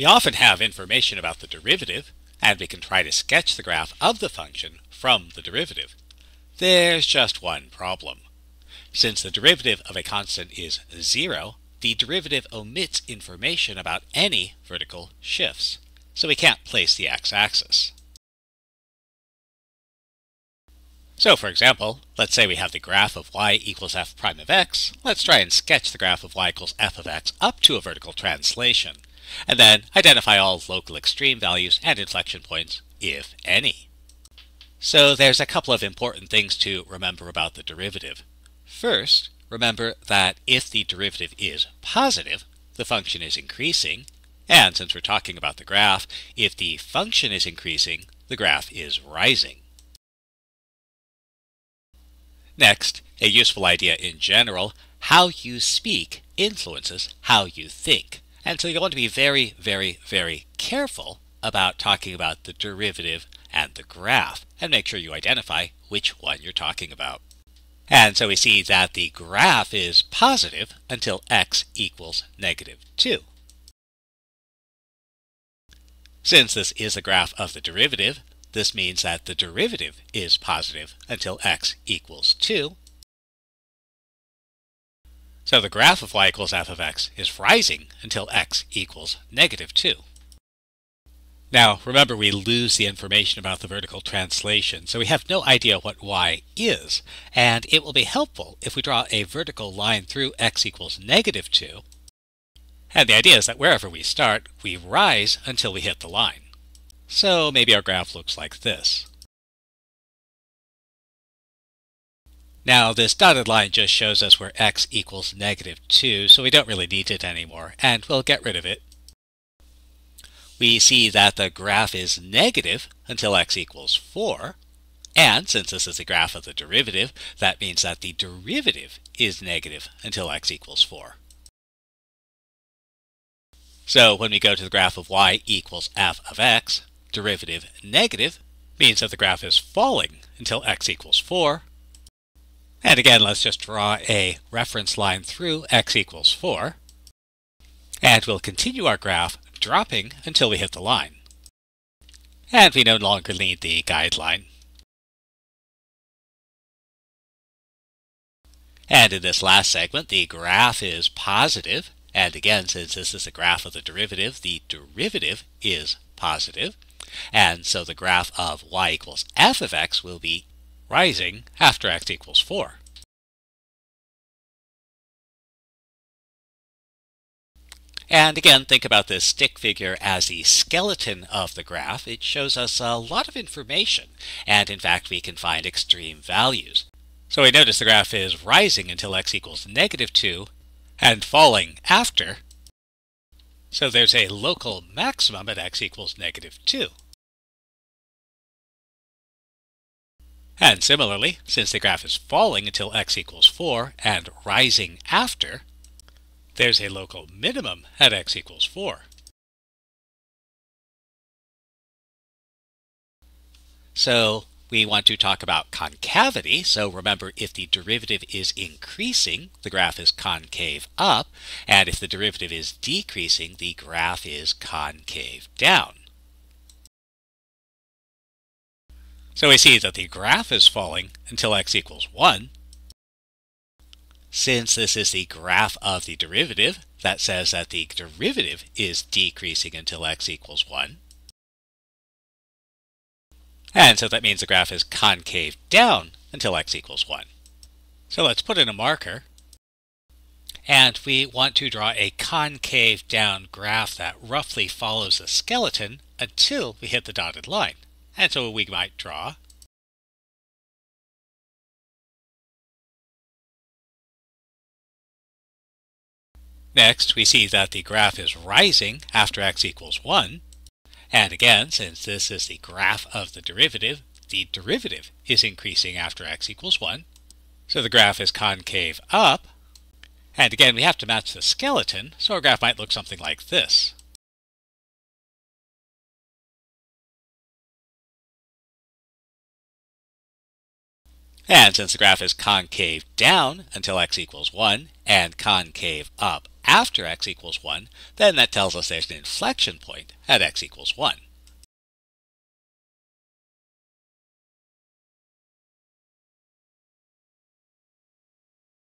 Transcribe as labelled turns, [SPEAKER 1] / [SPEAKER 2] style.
[SPEAKER 1] We often have information about the derivative, and we can try to sketch the graph of the function from the derivative. There's just one problem. Since the derivative of a constant is zero, the derivative omits information about any vertical shifts, so we can't place the x-axis. So for example, let's say we have the graph of y equals f prime of x. Let's try and sketch the graph of y equals f of x up to a vertical translation, and then identify all local extreme values and inflection points, if any. So there's a couple of important things to remember about the derivative. First, remember that if the derivative is positive, the function is increasing, and since we're talking about the graph, if the function is increasing, the graph is rising. Next, a useful idea in general, how you speak influences how you think. And so you want to be very, very, very careful about talking about the derivative and the graph, and make sure you identify which one you're talking about. And so we see that the graph is positive until x equals negative 2. Since this is a graph of the derivative, this means that the derivative is positive until x equals 2. So the graph of y equals f of x is rising until x equals negative 2. Now, remember we lose the information about the vertical translation, so we have no idea what y is, and it will be helpful if we draw a vertical line through x equals negative 2. And the idea is that wherever we start, we rise until we hit the line. So maybe our graph looks like this. Now this dotted line just shows us where x equals negative 2, so we don't really need it anymore, and we'll get rid of it. We see that the graph is negative until x equals 4, and since this is the graph of the derivative, that means that the derivative is negative until x equals 4. So when we go to the graph of y equals f of x, derivative negative means that the graph is falling until x equals 4. And again, let's just draw a reference line through x equals 4. And we'll continue our graph dropping until we hit the line. And we no longer need the guideline. And in this last segment, the graph is positive. And again, since this is a graph of the derivative, the derivative is positive. And so the graph of y equals f of x will be rising after x equals 4. And again, think about this stick figure as the skeleton of the graph. It shows us a lot of information, and in fact we can find extreme values. So we notice the graph is rising until x equals negative 2, and falling after. So there's a local maximum at x equals negative 2. And similarly, since the graph is falling until x equals 4 and rising after, there's a local minimum at x equals 4. So we want to talk about concavity. So remember, if the derivative is increasing, the graph is concave up. And if the derivative is decreasing, the graph is concave down. So we see that the graph is falling until x equals 1. Since this is the graph of the derivative, that says that the derivative is decreasing until x equals 1. And so that means the graph is concave down until x equals 1. So let's put in a marker. And we want to draw a concave down graph that roughly follows the skeleton until we hit the dotted line. And so we might draw Next, we see that the graph is rising after x equals 1. And again, since this is the graph of the derivative, the derivative is increasing after x equals 1. So the graph is concave up. And again, we have to match the skeleton, so our graph might look something like this. And since the graph is concave down until x equals 1 and concave up after x equals 1, then that tells us there's an inflection point at x equals 1.